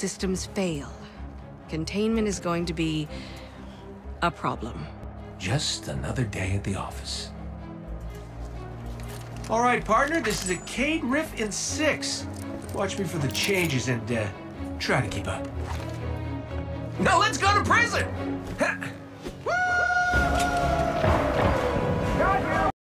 systems fail, containment is going to be a problem. Just another day at the office. All right, partner, this is a Cayde riff in six. Watch me for the changes and uh, try to keep up. Now let's go to prison!